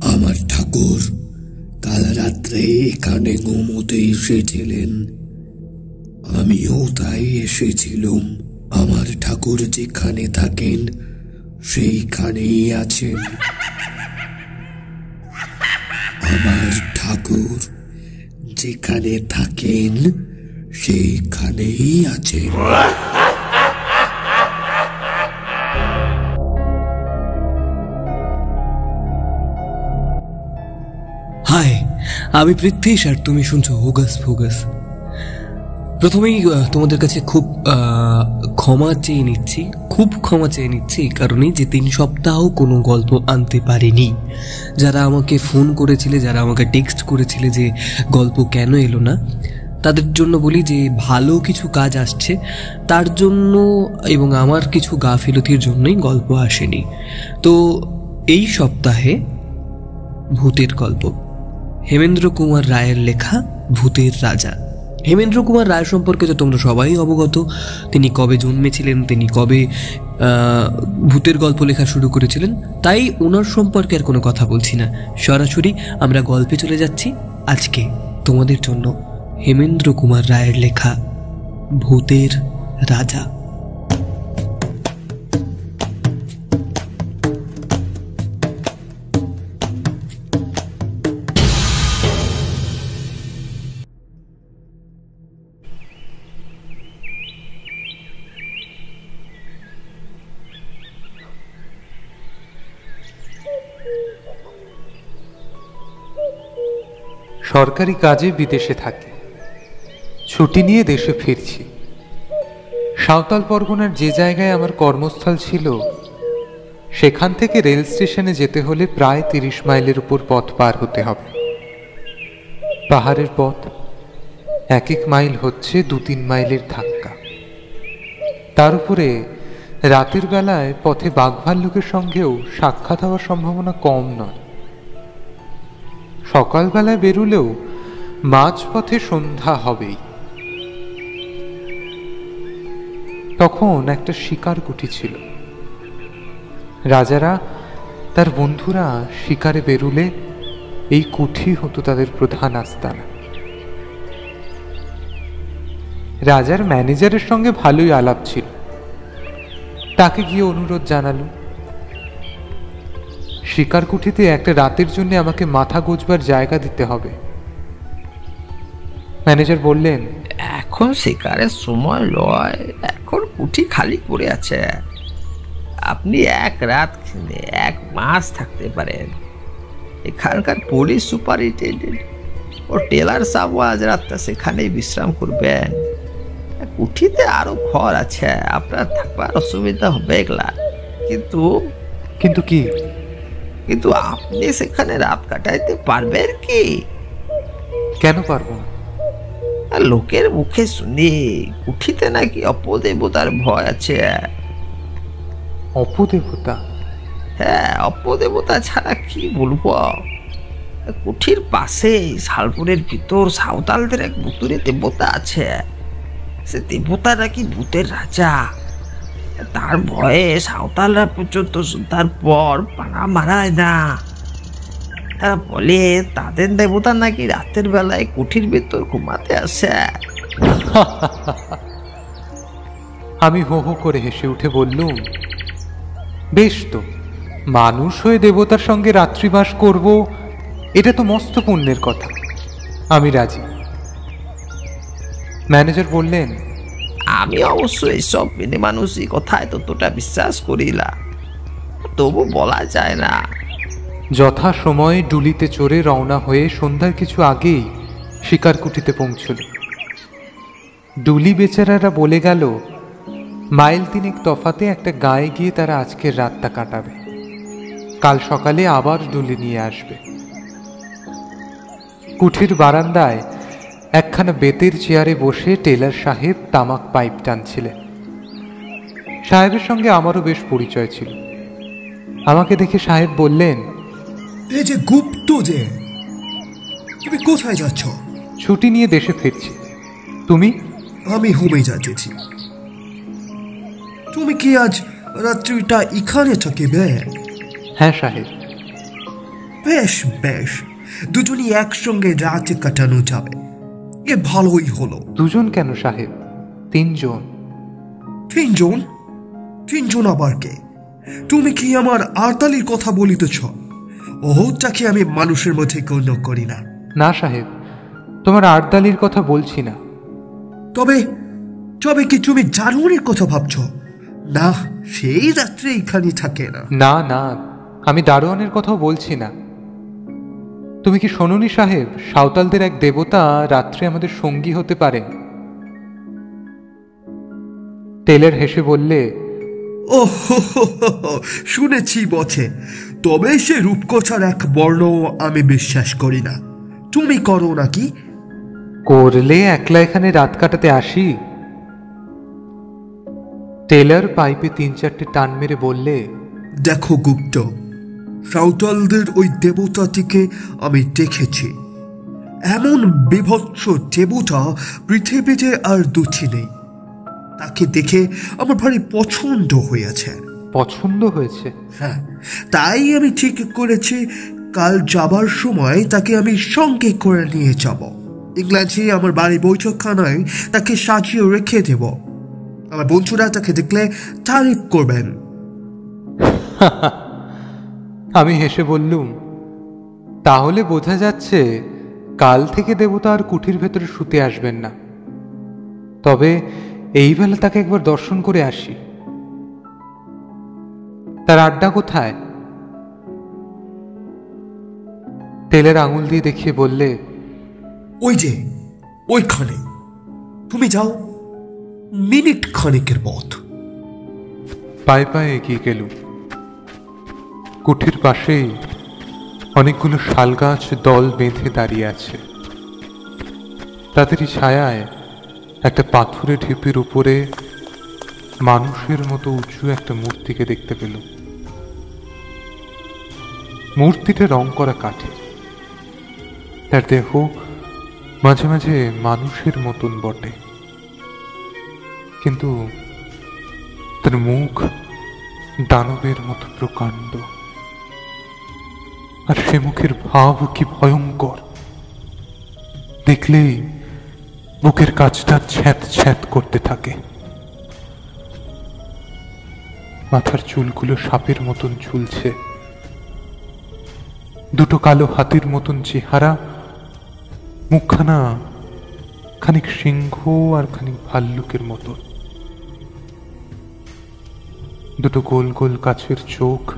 আমার ঠাকুর কাল রাত্রে এখানে ঘুমোতে এসেছিলেন। আমিও তাই এসেছিলাম। আমার ঠাকুর যেখানে থাকেন সেইখানেই আছে। আমার ঠাকুর যেখানে থাকেন, সেইখানেই আছেন হাই আমি পৃথ্বীশ আর তুমি শুনছো হোগাস ফোগাস। প্রথমেই তোমাদের কাছে খুব ক্ষমা চেয়ে নিচ্ছি। খুব ক্ষমা চেয়ে নিচ্ছি এই কারণেই যে তিন সপ্তাহ কোনো গল্প আনতে পারিনি। যারা আমাকে ফোন করেছিলে, যারা আমাকে টেক্সট করেছিলে যে গল্প কেন এলো না, তাদের জন্য বলি যে ভালো কিছু কাজ আসছে, তার জন্য এবং আমার কিছু গাফিলতির জন্যই গল্প আসেনি। তো এই সপ্তাহে ভূতের গল্প। হেমেন্দ্র কুমার রায়ের লেখা ভূতের রাজা। হেমেন্দ্র কুমার রায় সম্পর্কে তো তোমরা সবাই অবগত। তিনি কবে জন্মেছিলেন, তিনি কবে ভূতের গল্প লেখা শুরু করেছিলেন, তাই ওনার সম্পর্কে আর কোনো কথা বলছি না। সরাসরি আমরা গল্পে চলে যাচ্ছি আজকে তোমাদের জন্য হেমেন্দ্র কুমার রায়ের লেখা ভূতের রাজা। সরকারি কাজে বিদেশে থাকি। ছুটি নিয়ে দেশে ফিরছি। সাঁওতাল পরগনার যে জায়গায় আমার কর্মস্থল ছিল, সেখান থেকে রেল স্টেশনে যেতে হলে প্রায় তিরিশ মাইলের উপর পথ পার হতে হবে। পাহাড়ের পথ, এক এক মাইল হচ্ছে দু তিন মাইলের ধাক্কা। তার উপরে রাতের বেলায় পথে বাঘ ভাল্লুকের সঙ্গেও সাক্ষাৎ হওয়ার সম্ভাবনা কম নয়। সকালবেলায় বেরুলেও মাঝপথে সন্ধ্যা হবেই। তখন একটা শিকার কুঠি ছিল। রাজারা তার বন্ধুরা শিকারে বেরুলে এই কুঠি হতো তাদের প্রধান আস্তানা রাজার ম্যানেজারের সঙ্গে ভালোই আলাপ ছিল। তাকে গিয়ে অনুরোধ জানালো শিকার কুঠিতে একটা রাতের জন্য আমাকে মাথা গোজবার জায়গা দিতে হবে। ম্যানেজার বললেন এখন শিকারের সময় লয় এখন কুঠি খালি পড়ে আছে। আপনি এক রাত কিনে এক মাস থাকতে পারেন। এখানকার পুলিশ সুপারিনটেন্ডেন্ট ও টেলার সাহেব আজ রাতটা সেখানেই বিশ্রাম করবেন। কুঠিতে আরও ঘর আছে আপনার থাকবার অসুবিধা হবে এগুলা। কিন্তু কিন্তু কি? কিন্তু আপনি সেখানে রাত কাটাইতে পারবেন কি? কেন পারব না? লোকের মুখে শুনি কুঠিতে নাকি অপদেবতার ভয় আছে? অপদেবতা? হ্যাঁ অপদেবতা ছাড়া কি বলব? কুঠির পাশে শালপুরের ভিতর সাঁওতালদের এক ভুতুরে দেবতা আছে। সে দেবতা নাকি ভূতের রাজা। তার ভয়ে সাঁওতালরা পর্যন্ত সন্ধ্যার পর পাড়া মারায় না। তারা বলে, তাদের দেবতা নাকি রাতের বেলায় কুঠির ভেতর ঘুমাতে আসে? আমি হো হো করে হেসে উঠে বললুম, বেশ তো, মানুষ হয়ে দেবতার সঙ্গে রাত্রিবাস করব, এটা তো মস্ত পুণ্যের কথা। আমি রাজি। ম্যানেজার বললেন আমি অবশ্য এইসব মেনে মানুষই কথায় ততটা বিশ্বাস করিলা তবু বলা যায় না। যথা সময়ে ডুলিতে চড়ে রওনা হয়ে সন্ধ্যার কিছু আগেই শিকারকুটিতে পৌঁছল। ডুলি বেচারারা বলে গেল, মাইল তিনেক তফাতে একটা গায়ে গিয়ে তারা আজকের রাতটা কাটাবে। কাল সকালে আবার ডুলি নিয়ে আসবে। কুঠির বারান্দায় একখানা বেতের চেয়ারে বসে টেলার সাহেব তামাক পাইপ টানছিলেন। সাহেবের সঙ্গে আমারও বেশ পরিচয় ছিল। আমাকে দেখে সাহেব বললেন এই যে গুপ্ত যে তুমি কোথায় যাচ্ছ? ছুটি নিয়ে দেশে ফিরছি। তুমি? আমি হোমে যাচ্ছি। তুমি কি আজ রাত্রিটা এখানে থাকিবে? হ্যাঁ সাহেব। বেশ বেশ দুজনই একসঙ্গে রাতে কাটানো যাবে। এ ভালোই হলো। দুজন কেন সাহেব? তিনজন। তিনজন? তিনজন আবার কে? তুমি কি আমার আরতালির কথা বলিতেছ? ওটাকে আমি মানুষের মধ্যে গণ্য করি না? না সাহেব তোমার আর্দালির কথা বলছি না। তবে তবে কি তুমি জানুয়ারির কথা ভাবছ? না সেই রাত্রে এখানে থাকে না। না না আমি দারোয়ানের কথাও বলছি না। তুমি কি শোনোনি সাহেব? সাঁওতালদের এক দেবতা রাত্রে আমাদের সঙ্গী হতে পারে। টেলের হেসে বললে ও শুনেছি বটে। তবে সে রূপকথার এক বর্ণ আমি বিশ্বাস করি না। তুমি করো নাকি? করলে একলা এখানে রাত কাটাতে আসি। টেলার পাইপে তিন চারটে টান মেরে বললে দেখো গুপ্ত সাঁওতালদের ওই দেবতাটিকে আমি দেখেছি। এমন বিভৎস দেবতা পৃথিবীতে আর দুটি নেই। তাকে দেখে আমার ভারী পছন্দ হয়েছে। পছন্দ হয়েছে? হ্যাঁ তাই আমি ঠিক করেছি কাল যাবার সময় তাকে আমি সঙ্গে করে নিয়ে যাব। ইংল্যান্ডে আমার বাড়ি বৈঠকখানায় তাকে সাজিয়ে রেখে দেব। আমার বন্ধুরা তাকে দেখলে তারিফ করবেন। আমি হেসে বললুম তাহলে বোঝা যাচ্ছে কাল থেকে দেবতা আর কুঠির ভেতরে শুতে আসবেন না। তবে এই বেলা তাকে একবার দর্শন করে আসি। তার আড্ডা কোথায়? তেলের আঙুল দিয়ে দেখিয়ে বললে ওই যে ওইখানে। তুমি যাও মিনিট খানেকের পথ। পায়ে পায়ে এগিয়ে গেলুম। কুঠির পাশেই অনেকগুলো শালগাছ দল বেঁধে দাঁড়িয়ে আছে। তাদেরই ছায়ায় একটা পাথুরে ঢিপির উপরে মানুষের মতো উঁচু একটা মূর্তিকে দেখতে পেল। মূর্তিটা রং করা কাঠে তার দেহ মাঝে মাঝে মানুষের মতন বটে। কিন্তু তার মুখ দানবের মতো প্রকাণ্ড। আর সে মুখের ভাব কি ভয়ঙ্কর? দেখলেই বুকের কাজটা ছ্যাঁত ছ্যাঁত করতে থাকে। মাথার চুলগুলো সাপের মতন ঝুলছে। দুটো কালো হাতির মতন চেহারা, মুখখানা খানিক সিংহ আর খানিক ভাল্লুকের মতন দুটো গোল গোল কাছের চোখ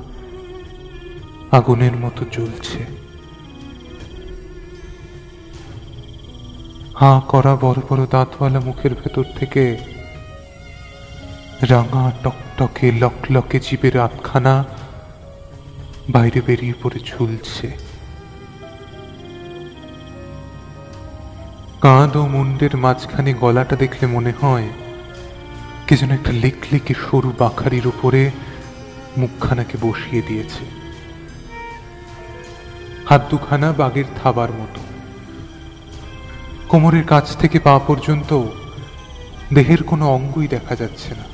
আগুনের মতো জ্বলছে। হাঁ করা বড় বড় দাঁতওয়ালা মুখের ভেতর থেকে রাঙা টকটকে লকলকে জীবের আটখানা বাইরে বেরিয়ে পড়ে ঝুলছে। কাঁধ ও মুন্ডের মাঝখানে গলাটা দেখলে মনে হয় কে যেন একটা লেকলেকে সরু বাখারির উপরে মুখখানাকে বসিয়ে দিয়েছে। হাত দুখানা বাঘের থাবার মতো। কোমরের কাছ থেকে পা পর্যন্ত দেহের কোনো অঙ্গই দেখা যাচ্ছে না।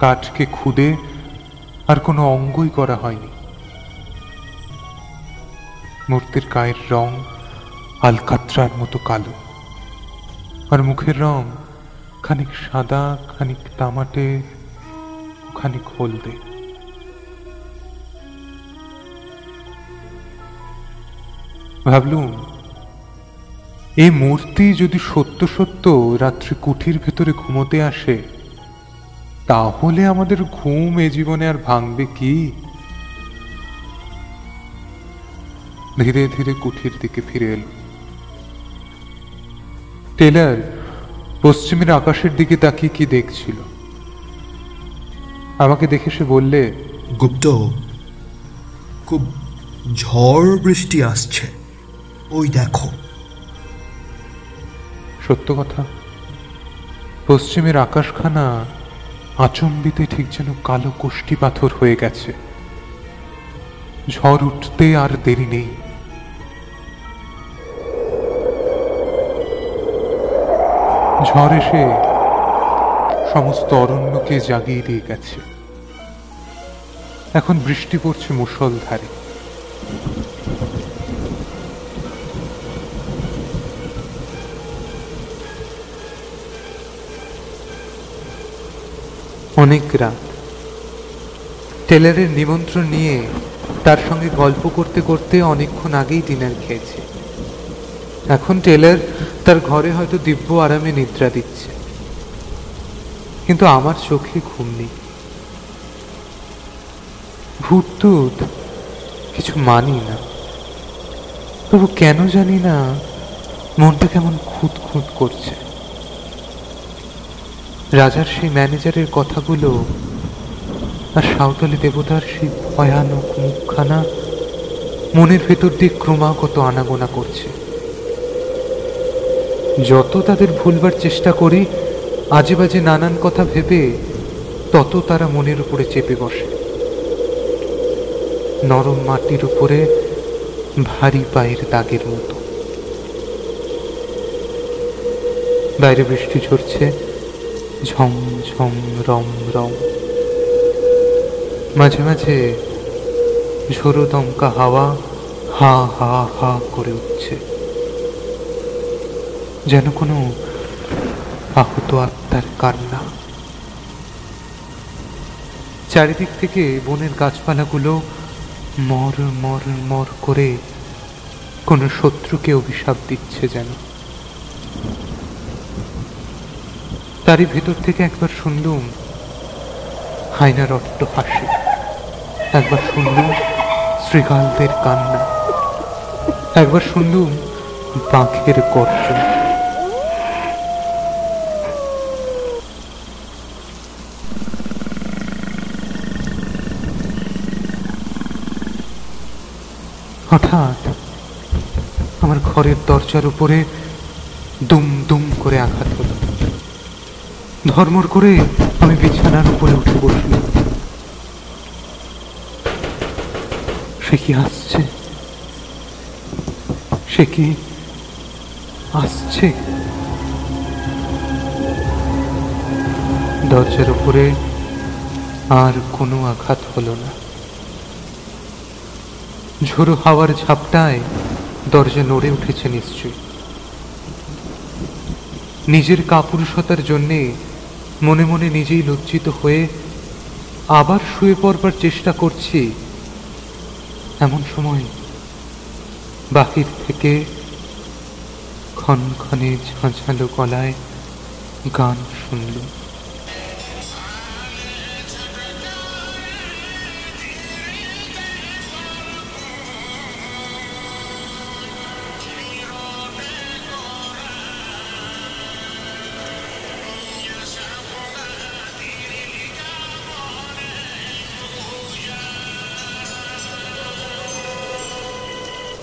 কাঠকে খুদে আর কোনো অঙ্গই করা হয়নি। মূর্তির গায়ের রং আলকাত্রার মতো কালো আর মুখের রং খানিক সাদা, খানিক তামাটে, খানিক হলদে। ভাবলুম, এই মূর্তি যদি সত্য সত্য রাত্রি কুঠির ভেতরে ঘুমোতে আসে, তাহলে আমাদের ঘুম এ জীবনে আর ভাঙবে কি? ধীরে ধীরে কুঠির দিকে ফিরে এলো। টেলার পশ্চিমের আকাশের দিকে তাকিয়ে কি দেখছিল? আমাকে দেখে সে বললে, গুপ্ত, খুব ঝড় বৃষ্টি আসছে। ওই দেখো। সত্য কথা। পশ্চিমের আকাশখানা আচম্বিতে ঠিক যেন কালো কোষ্টি পাথর হয়ে গেছে। ঝড় উঠতে আর দেরি নেই। ঝড় এসে সমস্ত অরণ্যকে জাগিয়ে দিয়ে গেছে। এখন বৃষ্টি পড়ছে মুষলধারে। অনেক রাত। টেলারের নিমন্ত্রণ নিয়ে তার সঙ্গে গল্প করতে করতে অনেকক্ষণ আগেই ডিনার খেয়েছে। এখন টেলার তার ঘরে হয়তো দিব্য আরামে নিদ্রা দিচ্ছে। কিন্তু আমার চোখে ঘুম নেই। ভূত কিছু মানি না। তবু কেন জানি না, মনটা কেমন খুঁত খুঁত করছে। রাজার সেই ম্যানেজারের কথাগুলো আর সাঁওতালি দেবতার সেই ভয়ানক মুখখানা মনের ভেতর দিয়ে ক্রমাগত আনাগোনা করছে। যত তাদের ভুলবার চেষ্টা করি, আজে বাজে নানান কথা ভেবে তত তারা মনের উপরে চেপে বসে। নরম মাটির উপরে ভারী পায়ের দাগের মতো। বাইরে বৃষ্টি ঝরছে ঝম ঝম, রম রম। মাঝে মাঝে ঝোড়ো দমকা হাওয়া হা হা হা করে উঠছে। যেন কোনো আহত আত্মার কান্না। চারিদিক থেকে বনের গাছপালাগুলো মর মর মর করে কোনো শত্রুকে অভিশাপ দিচ্ছে যেন। তারই ভেতর থেকে একবার শুনলুম। হাইনার অট্ট হাসি। একবার শুনলুম শ্রীকালদের কান্না। একবার শুনলুম বাঘের গর্জন। হঠাৎ আমার ঘরের দরজার উপরে দুম দুম করে আঘাত হলো। ধর্মর করে আমি বিছানার উপরে উঠে বসলাম সে কি আসছে? সে কি আসছে? দরজার উপরে আর কোনো আঘাত হলো না। ঝোড়ো হাওয়ার ঝাপটায় দরজা নড়ে উঠেছে নিশ্চয়ই। নিজের কাপুরুষতার জন্যে মনে মনে নিজেই লজ্জিত হয়ে আবার শুয়ে পড়বার চেষ্টা করছি। এমন সময় বাহির থেকে ক্ষণক্ষণে ঝাঁঝালো গলায় গান শুনলুম।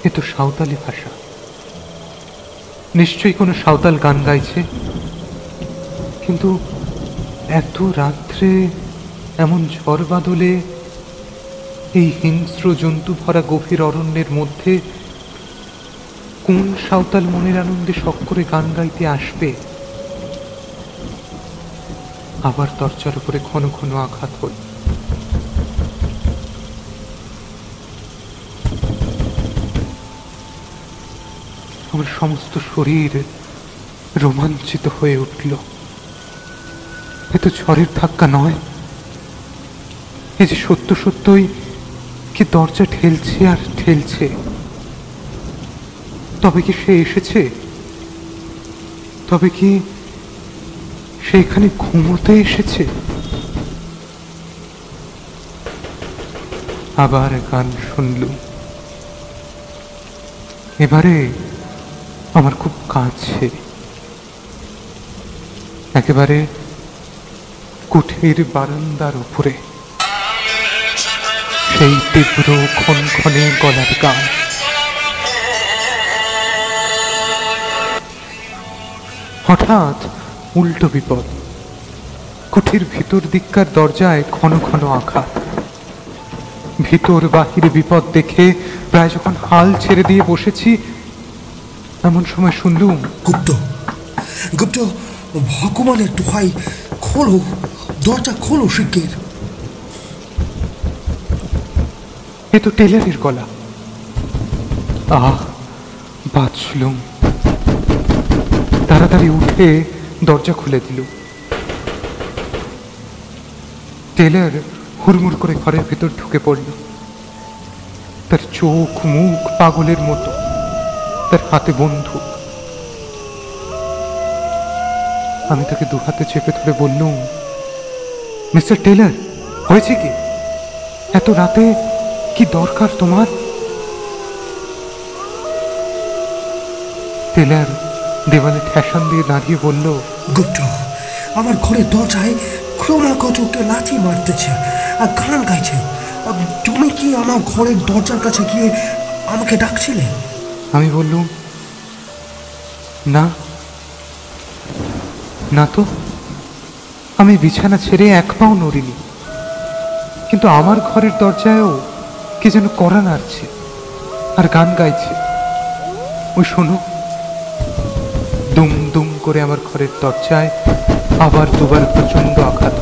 এ তো সাঁওতালি ভাষা। নিশ্চয়ই কোনো সাঁওতাল গান গাইছে? কিন্তু এত রাত্রে এমন ঝড় বাদলে এই হিংস্র জন্তু ভরা গভীর অরণ্যের মধ্যে কোন সাঁওতাল মনের আনন্দে শখ করে গান গাইতে আসবে? আবার দরজার উপরে ঘন ঘন আঘাত হল। আমার সমস্ত শরীর রোমাঞ্চিত হয়ে উঠল। এ তো ঝড়ের ধাক্কা নয়। এ যে সত্য সত্যই কি দরজা ঠেলছে আর ঠেলছে? তবে কি সে এসেছে? তবে কি সে এখানে ঘুমোতে এসেছে? আবার গান শুনলুম। এবারে আমার খুব কাছে। একেবারে কুঠির বারান্দার উপরে। সেই তীব্র ক্ষণক্ষণে গলার গান। হঠাৎ উল্টো বিপদ। কুঠির ভিতর দিককার দরজায় ঘন ঘন আঘাত। ভিতর বাহিরে বিপদ দেখে প্রায় যখন হাল ছেড়ে দিয়ে বসেছি এমন সময় শুনলুম গুপ্ত গুপ্ত ভগবানের দোহাই খোলো দরজা খোলো শিগগির। এ তো টেলারের গলা। আহ বাঁচলুম। তাড়াতাড়ি উঠে দরজা খুলে দিল টেলার হুড়মুড় করে ঘরের ভেতর ঢুকে পড়ল। তার চোখ মুখ পাগলের মতো। তার হাতে বন্ধু। আমি তাকে দু হাতে চেপে ধরে বললুম, মিস্টার টেলার হয়েছে কি? এত রাতে কি দরকার তোমার? টেলার দেওয়ালে ঠেসান দিয়ে দাঁড়িয়ে বলল গুপ্ত আমার ঘরের দরজায় ক্রমাগতকে লাথি মারতেছে আর গান গাইছে। তুমি কি আমার ঘরের দরজার কাছে গিয়ে আমাকে ডাকছিলে? আমি বললুম, না না তো, আমি বিছানা ছেড়ে এক পাও নড়িনি। কিন্তু আমার ঘরের দরজায়ও কে যেন করা নাড়ছে আর গান গাইছে। ওই শোনো, দুম দুম করে আমার ঘরের দরজায় আবার দুবার প্রচণ্ড আঘাত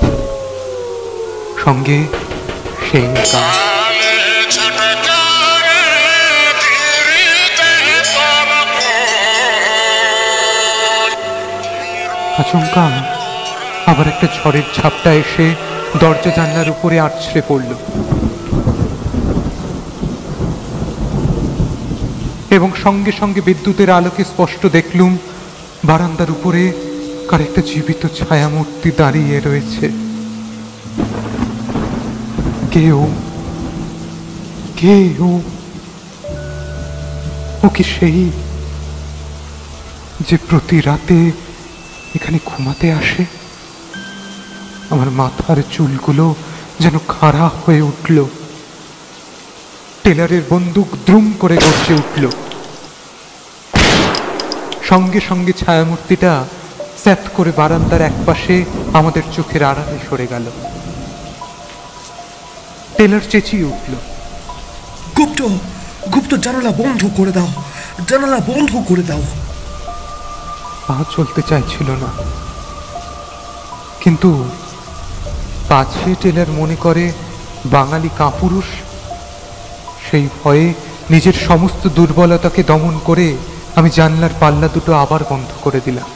সঙ্গে সেই গান। আচমকা আবার একটা ঝড়ের ঝাপটা এসে দরজা জানলার উপরে আছড়ে পড়ল। এবং সঙ্গে সঙ্গে বিদ্যুতের আলোকে স্পষ্ট দেখলুম, বারান্দার উপরে কার একটা জীবিত ছায়ামূর্তি দাঁড়িয়ে রয়েছে। কেউ কেউ, ও কি সেই যে প্রতি রাতে এখানে ঘুমাতে আসে। আমার মাথার চুলগুলো যেন খাড়া হয়ে উঠল। টেলারের বন্দুক দ্রুম করে গর্জে উঠল। সঙ্গে সঙ্গে ছায়ামূর্তিটা স্যাত করে বারান্দার একপাশে আমাদের চোখের আড়ালে সরে গেল। টেলার চেঁচিয়ে উঠল, গুপ্ত গুপ্ত জানালা বন্ধ করে দাও, জানালা বন্ধ করে দাও। পা চলতে চাইছিল না। কিন্তু পাছে টেলার মনে করে বাঙালি কাপুরুষ সেই ভয়ে নিজের সমস্ত দুর্বলতাকে দমন করে আমি জানলার পাল্লা দুটো আবার বন্ধ করে দিলাম।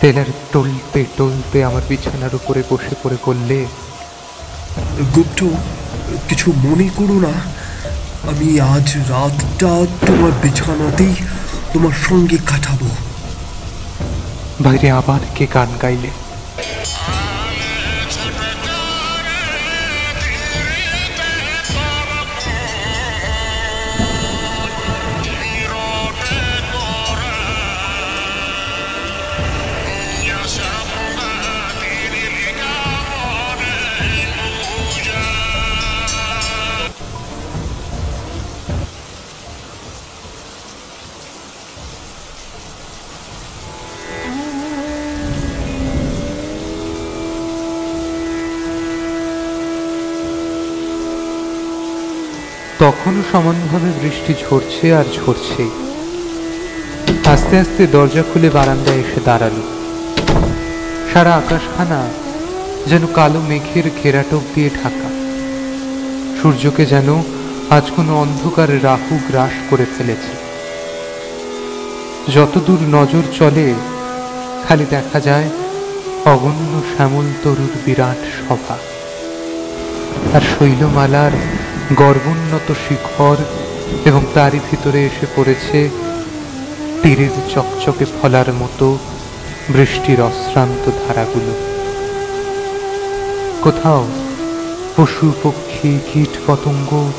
টেলার টলতে টলতে আমার বিছানার উপরে বসে পড়ে করলে গুপ্ত, কিছু মনে করো না। আমি আজ রাতটা তোমার বিছানাতেই তোমার সঙ্গে কাটাবো। বাইরে আবার কে গান গাইলে? তখনও সমানভাবে বৃষ্টি ঝরছে আর ঝরছেই। আস্তে আস্তে দরজা খুলে বারান্দায় এসে দাঁড়াল। সারা আকাশখানা যেন কালো মেঘের ঘেরাটোপ দিয়ে ঢাকা। সূর্যকে যেন আজ কোনো অন্ধকার রাহু গ্রাস করে ফেলেছে। যতদূর নজর চলে, খালি দেখা যায় অগণ্য শ্যামল তরুর বিরাট সভা আর শৈলমালার গর্বোন্নত শিখর এবং তারই ভিতরে এসে পড়েছে তীরের চকচকে ফলার মতো বৃষ্টির অশ্রান্ত ধারাগুলো। কোথাও পশু, পক্ষী, কীট, পতঙ্গ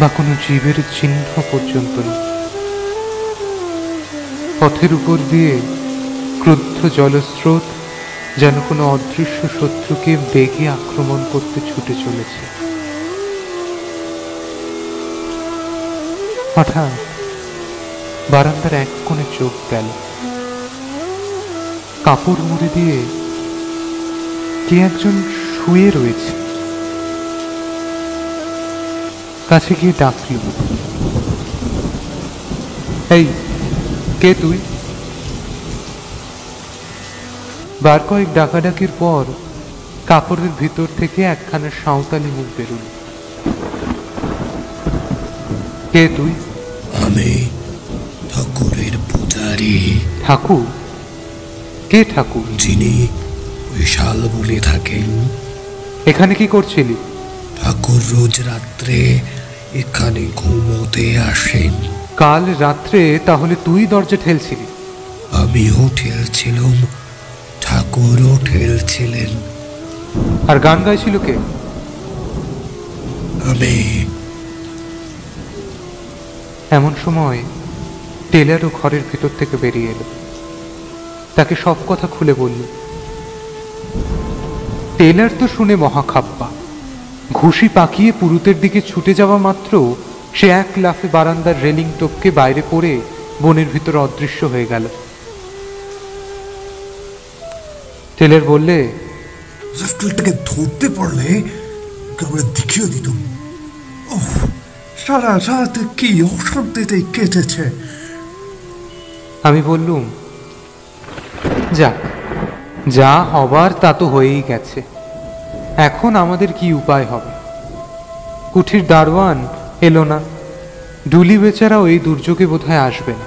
বা কোনো জীবের চিহ্ন পর্যন্ত নেই। পথের উপর দিয়ে ক্রুদ্ধ জলস্রোত যেন কোনো অদৃশ্য শত্রুকে বেগে আক্রমণ করতে ছুটে চলেছে। হঠাৎ বারান্দার এক কোণে চোখ গেল। কাপড় মুড়ে দিয়ে কে একজন শুয়ে রয়েছে। কাছে গিয়ে ডাকল, এই, কে তুই? বার কয়েক ডাকাডাকির পর কাপড়ের ভিতর থেকে একখানা সাঁওতালি মুখ বেরুল। কে তুই? আমি ঠাকুরের পূজারি। ঠাকুর? কে ঠাকুর? যিনি ওই শাল বলে থাকেন। এখানে কি করছিলি? ঠাকুর রোজ রাত্রে এখানে ঘুমোতে আসেন। কাল রাত্রে তাহলে তুই দরজা ঠেলছিলি? আমিও ঠেলছিলাম ঠাকুরও ঠেলছিলেন। আর গান গাইছিল কে? আমি এমন সময় টেলারও ঘরের ভেতর থেকে বেরিয়ে এলো। তাকে সব কথা খুলে বলল, টেলার তো শুনে মহাখাপ্পা ঘুষি পাকিয়ে পুরুতের দিকে ছুটে যাওয়া মাত্র সে এক লাফে বারান্দার রেলিং টপকে বাইরে পড়ে বনের ভিতর অদৃশ্য হয়ে গেল। টেলার বললে ধরতে পারলে দেখিয়ে দিতাম সারা রাত কি অশান্তিতে কেটেছে? আমি বললুম, যাক, যা হবার তা তো হয়েই গেছে। এখন আমাদের কি উপায় হবে? কুঠির দারোয়ান এলো না। ডুলি বেচারাও এই দুর্যোগে বোধহয় আসবে না।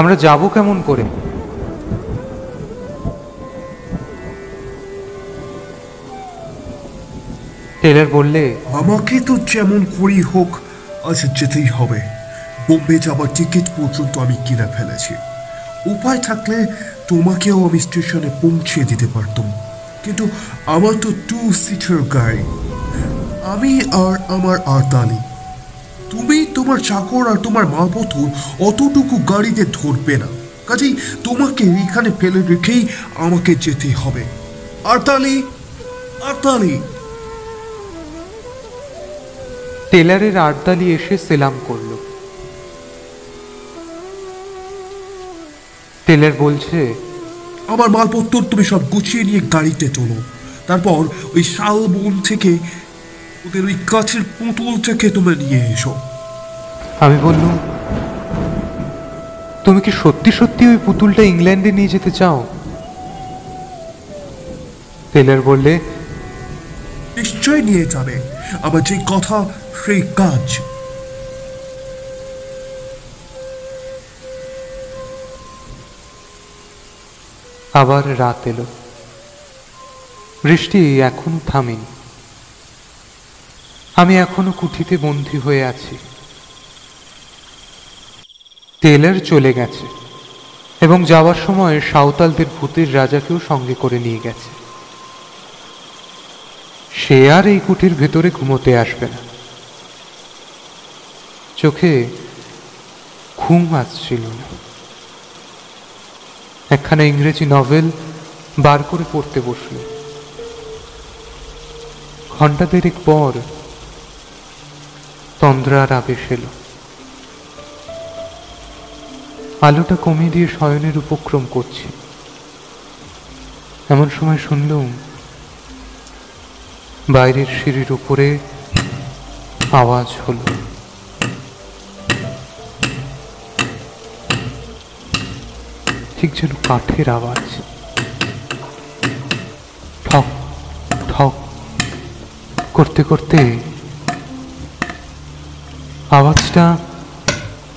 আমরা যাব কেমন করে? টেলার বললে, আমাকে তো যেমন করেই হোক, আজ যেতেই হবে। বোম্বে যাবার টিকিট পর্যন্ত আমি কিনে ফেলেছি। উপায় থাকলে তোমাকেও আমি স্টেশনে পৌঁছে দিতে পারতাম। কিন্তু আমার তো টু সিটার গাড়ি। আমি আর আমার আরতালি তুমি তোমার চাকর আর তোমার মা মালপত্র অতটুকু গাড়িতে ধরবে না। কাজেই তোমাকে এখানে ফেলে রেখেই আমাকে যেতে হবে। আরতালি আরতালি টেলারের আড়দালি এসে সেলাম করল। টেলার বলছে আমার মালপত্র তুমি সব গুছিয়ে নিয়ে গাড়িতে তোলো। তারপর ওই শাল বন থেকে ওদের ওই কাছের পুতুলটাকে তোমরা নিয়ে এসো। আমি বললুম তুমি কি সত্যি সত্যি ওই পুতুলটা ইংল্যান্ডে নিয়ে যেতে চাও? টেলার বললে নিশ্চয় নিয়ে যাবে। আমার যে কথা, সেই কাজ। আবার রাত এলো। বৃষ্টি এখনও থামেনি। আমি এখনও কুঠিতে বন্দী হয়ে আছি। টেলার চলে গেছে এবং যাওয়ার সময় সাঁওতালদের ভূতের রাজাকেও সঙ্গে করে নিয়ে গেছে। সে আর এই কুঠির ভেতরে ঘুমোতে আসবে না। চোখে ঘুম আসছিল না। একখানা ইংরেজি নভেল বার করে পড়তে বসল। ঘণ্টা দেড়েক পর তন্দ্রার আবেশ এলো। আলোটা কমিয়ে দিয়ে শয়নের উপক্রম করছি। এমন সময় শুনলুম বাইরের সিঁড়ির উপরে আওয়াজ হলো। ঠিক যেন কাঠের আওয়াজ। ঠক ঠক করতে করতে আওয়াজটা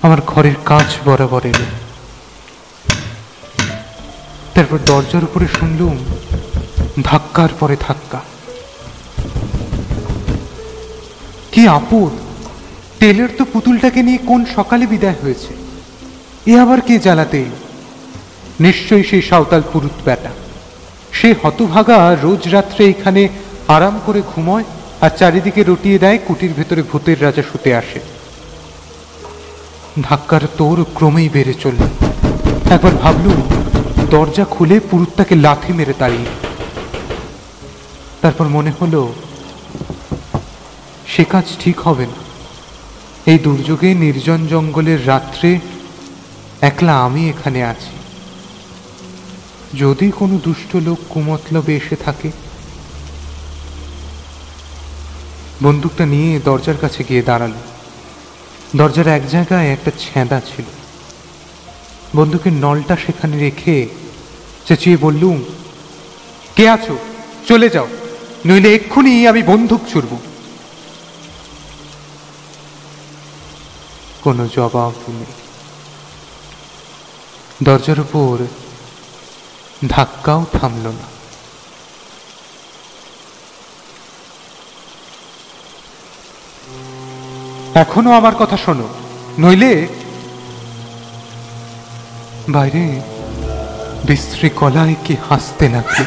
আমার ঘরের কাজ বরাবর এলো। তারপর দরজার উপরে শুনলুম ধাক্কার পরে ধাক্কা কি আপদ টেলার তো পুতুলটাকে নিয়ে কোন সকালে বিদায় হয়েছে? এ আবার কে জ্বালাতে? নিশ্চয়ই সেই সাঁওতাল পুরুত বেটা সে হতভাগা রোজ রাত্রে এখানে আরাম করে ঘুমোয় আর চারিদিকে রটিয়ে দেয় কুটির ভেতরে ভূতের রাজা শুতে আসে। ধাক্কার তোর ক্রমেই বেড়ে চলল। একবার ভাবলুম দরজা খুলে পুরুতটাকে লাথি মেরে তাড়িয়ে তারপর মনে হলো সে কাজ ঠিক হবে না। এই দুর্যোগে নির্জন জঙ্গলের রাত্রে একলা আমি এখানে আছি। যদি কোনো দুষ্ট লোক কুমতলবে এসে থাকে, বন্দুকটা নিয়ে দরজার কাছে গিয়ে দাঁড়াল। দরজার এক জায়গায় একটা ছেঁদা ছিল। বন্দুকের নলটা সেখানে রেখে চেঁচিয়ে বললুম, কে আছো? চলে যাও, নইলে এক্ষুনি আমি বন্দুক ছুড়ব। কোনো জবাব নেই দরজার উপর ধাক্কাও থামল না। এখনও আমার কথা শোনো, নইলে বাইরে বিশ্রী কলায় কি হাসতে লাগল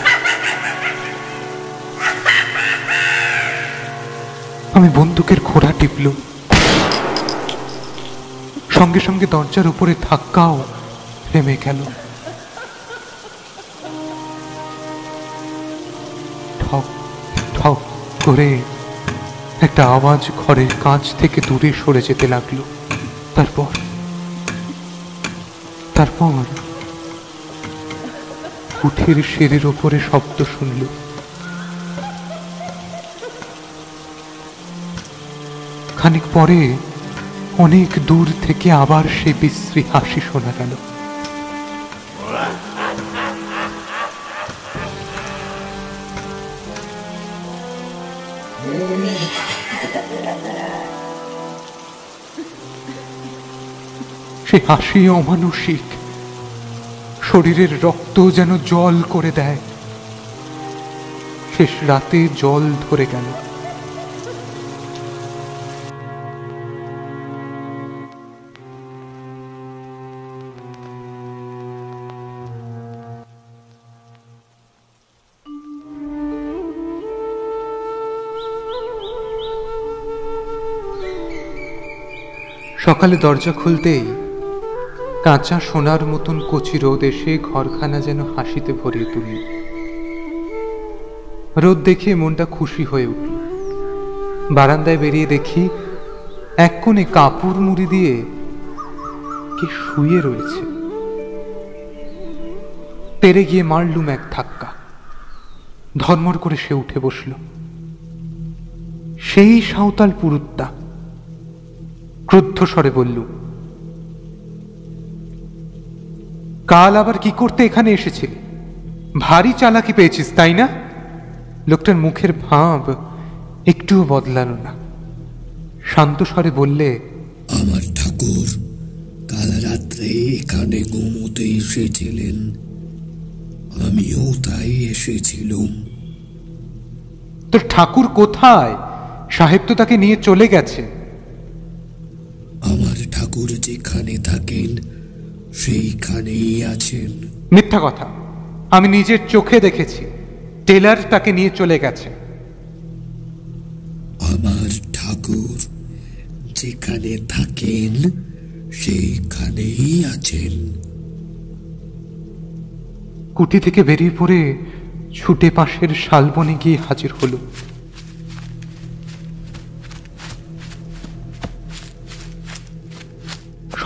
আমি বন্দুকের খোড়া টিপলুম। সঙ্গে সঙ্গে দরজার উপরে ধাক্কাও থেমে গেল। ঠক ঠক করে একটা আওয়াজ ঘরের কাঁচ থেকে দূরে সরে যেতে লাগল। তারপর তারপর উঠের শেরের ওপরে শব্দ শুনল। খানিক পরে অনেক দূর থেকে আবার সে বিশ্রী হাসি শোনা গেল। সে হাসি অমানসিক। শরীরের রক্ত যেন জল করে দেয়। শেষ রাতে জল ধরে গেল। সকালে দরজা খুলতেই কাঁচা সোনার মতন কচি রোদ এসে ঘরখানা যেন হাসিতে ভরিয়ে তুলি। রোদ দেখে মনটা খুশি হয়ে উঠল। বারান্দায় বেরিয়ে দেখি এক কোণে কাপড় মুড়ি দিয়ে কে শুয়ে রয়েছে। তেরে গিয়ে মারলুম এক ধাক্কা। ধর্মর করে সে উঠে বসল। সেই সাঁওতাল পুরুত্তা ক্রুদ্ধ স্বরে বলল কাল আবার কি করতে এখানে এসেছিলি? ভারী চালাকি পেয়েছিস তাই না? লোকটার মুখের ভাব একটুও বদলালো না। শান্ত স্বরে বললে আমার ঠাকুর কাল রাত্রে এখানে ঘুমোতে এসেছিলেন। আমিও তাই এসেছিলুম। তোর ঠাকুর কোথায়? সাহেব তো তাকে নিয়ে চলে গেছে আমার ঠাকুর যেখানে থাকেন সেইখানেই আছেন। মিথ্যা কথা। আমি নিজের চোখে দেখেছি। টেলার তাকে নিয়ে চলে গেছে। আমার ঠাকুর যেখানে থাকেন সেইখানেই আছেন। কুটি থেকে বেরিয়ে পড়ে ছুটে পাশের শালবনে গিয়ে হাজির হলো।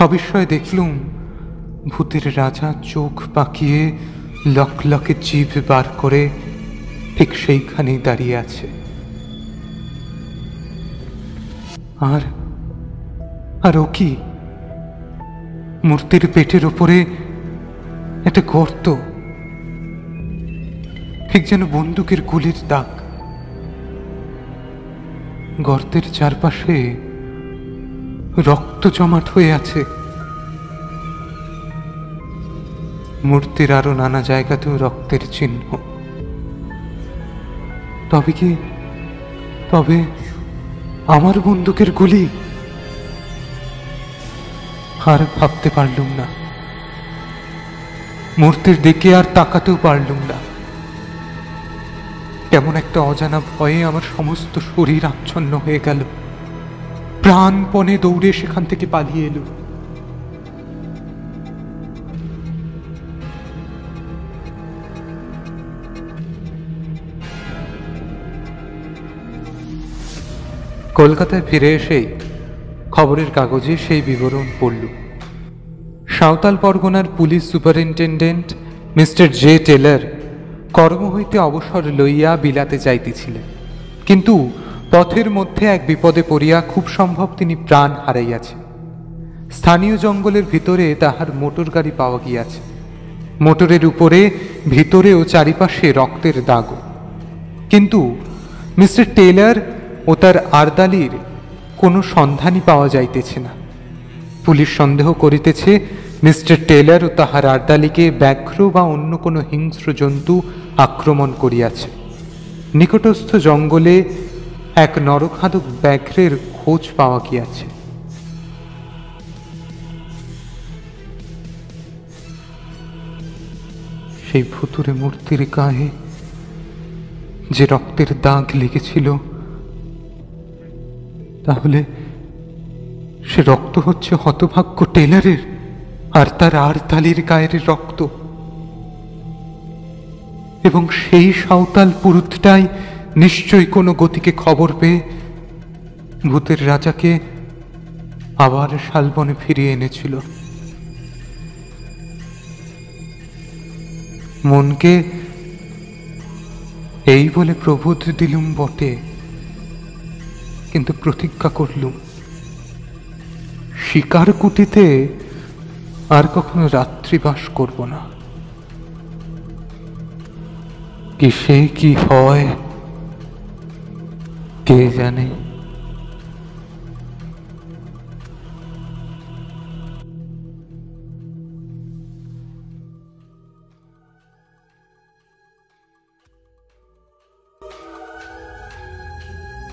সবিস্ময়ে দেখলুম, ভূতের রাজা চোখ পাকিয়ে লক লকে জিভ বার করে ঠিক সেইখানেই দাঁড়িয়ে আছে। আর আর ও কি? মূর্তির পেটের ওপরে একটা গর্ত, ঠিক যেন বন্দুকের গুলির দাগ। গর্তের চারপাশে রক্ত জমাট হয়ে আছে। মূর্তির আরও নানা জায়গাতেও রক্তের চিহ্ন। তবে কি, তবে আমার বন্দুকের গুলি? আর ভাবতে পারলুম না। মূর্তির দিকে আর তাকাতেও পারলুম না। কেমন একটা অজানা ভয়ে আমার সমস্ত শরীর আচ্ছন্ন হয়ে গেল। প্রাণপণে দৌড়ে সেখান থেকে পালিয়ে এলো। কলকাতায় ফিরে এসেই খবরের কাগজে সেই বিবরণ পড়ল। সাঁওতাল পরগনার police superintendent Mister J Taylor কর্ম হইতে অবসর লইয়া বিলাতে যাইতেছিলেন। কিন্তু পথের মধ্যে এক বিপদে পড়িয়া খুব সম্ভব তিনি প্রাণ হারাইয়াছেন স্থানীয় জঙ্গলের ভিতরে তাহার মোটর গাড়ি পাওয়া গিয়াছে। মোটরের উপরে ভিতরে ও চারিপাশে রক্তের দাগও কিন্তু মিস্টার টেলার ও তার আরদালির কোনো সন্ধানই পাওয়া যাইতেছে না। পুলিশ সন্দেহ করিতেছে, মিস্টার টেলার ও তাহার আর্দালিকে ব্যাঘ্র বা অন্য কোনো হিংস্র জন্তু আক্রমণ করিয়াছে। নিকটস্থ জঙ্গলে এক নরখাদক ব্যাঘ্রের খোঁজ পাওয়া গিয়াছে সেই ভুতুরে মূর্তির গায়ে যে রক্তের দাগ লেগেছিল, তাহলে সে রক্ত হচ্ছে হতভাগ্য টেলারের আর তার আর তালির গায়ের রক্ত। এবং সেই সাঁওতাল পুরুতটাই নিশ্চয়ই কোনো গতিকে খবর পেয়ে ভূতের রাজাকে আবার শালবনে ফিরিয়ে এনেছিল। মনকে এই বলে প্রবোধ দিলুম বটে, কিন্তু প্রতিজ্ঞা করলুম, শিকার কুটিতে আর কখনো রাত্রিবাস করব না। কি সে কি হয়? কে জানে?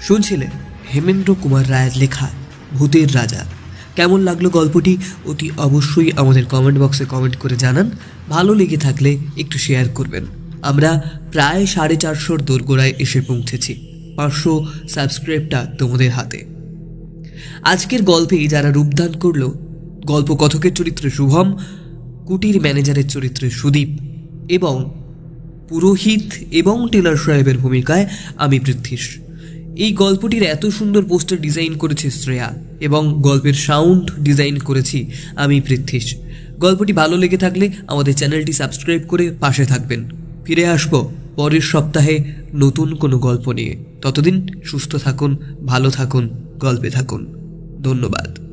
শুনছিলেন হেমেন্দ্র কুমার রায়ের লেখা ভূতের রাজা। কেমন লাগল গল্পটি? অতি অবশ্যই আমাদের কমেন্ট বক্সে কমেন্ট করে জানান। ভালো লেগে থাকলে একটু শেয়ার করবেন। আমরা প্রায় সাড়ে চারশোর দোরগোড়ায় এসে পৌঁছেছি। পাঁচশো সাবস্ক্রাইবটা তোমাদের হাতে। আজকের গল্পে যারা রূপদান করল গল্প কথকের চরিত্রে শুভম, কুটির ম্যানেজারের চরিত্রে সুদীপ এবং পুরোহিত এবং টেলার সাহেবের ভূমিকায় আমি পৃথ্বীশ এই গল্পটির এত সুন্দর পোস্টার ডিজাইন করেছে শ্রেয়া এবং গল্পের সাউন্ড ডিজাইন করেছি আমি পৃথ্বীশ গল্পটি ভালো লেগে থাকলে আমাদের চ্যানেলটি সাবস্ক্রাইব করে পাশে থাকবেন। ফিরে আসব পরের সপ্তাহে নতুন কোনো গল্প নিয়ে। ততদিন সুস্থ থাকুন ভালো থাকুন গল্পে থাকুন। ধন্যবাদ।